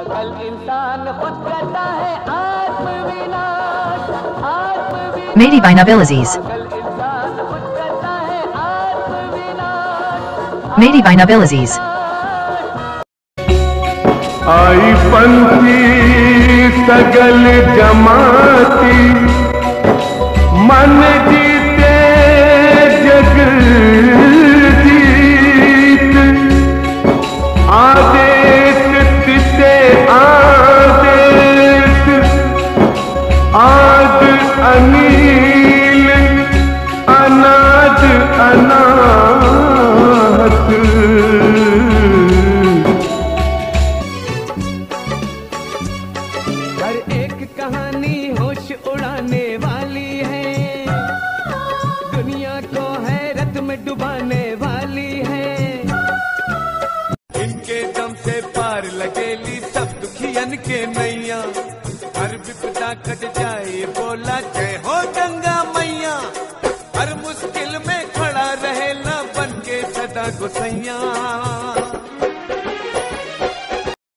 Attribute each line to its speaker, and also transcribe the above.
Speaker 1: पागल इंसान खुद करता है आत्मविनाश आत्मविनाश
Speaker 2: Mady by Nobilities.
Speaker 1: पागल इंसान खुद करता है आत्मविनाश
Speaker 2: Mady by Nobilities.
Speaker 3: आई पंथी सगल जमाती अनील अनाद अनाहत
Speaker 1: हर एक कहानी होश उड़ाने वाली है। दुनिया को हैरत में डुबाने वाली है। इनके दम से पार लगेली सब दुखियन के नैया। हर विपदा कट जाए, बोला जय हो गंगा मैया। हर मुश्किल में खड़ा रहे, ना बन के सदा गुसैया